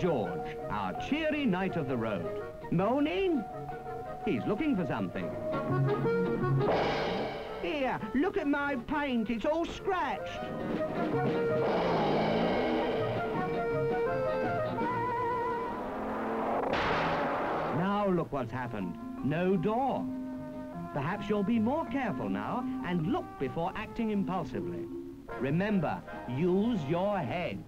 George, our cheery knight of the road. Moaning? He's looking for something. Here, look at my paint. It's all scratched. Now look what's happened. No door. Perhaps you'll be more careful now and look before acting impulsively. Remember, use your head.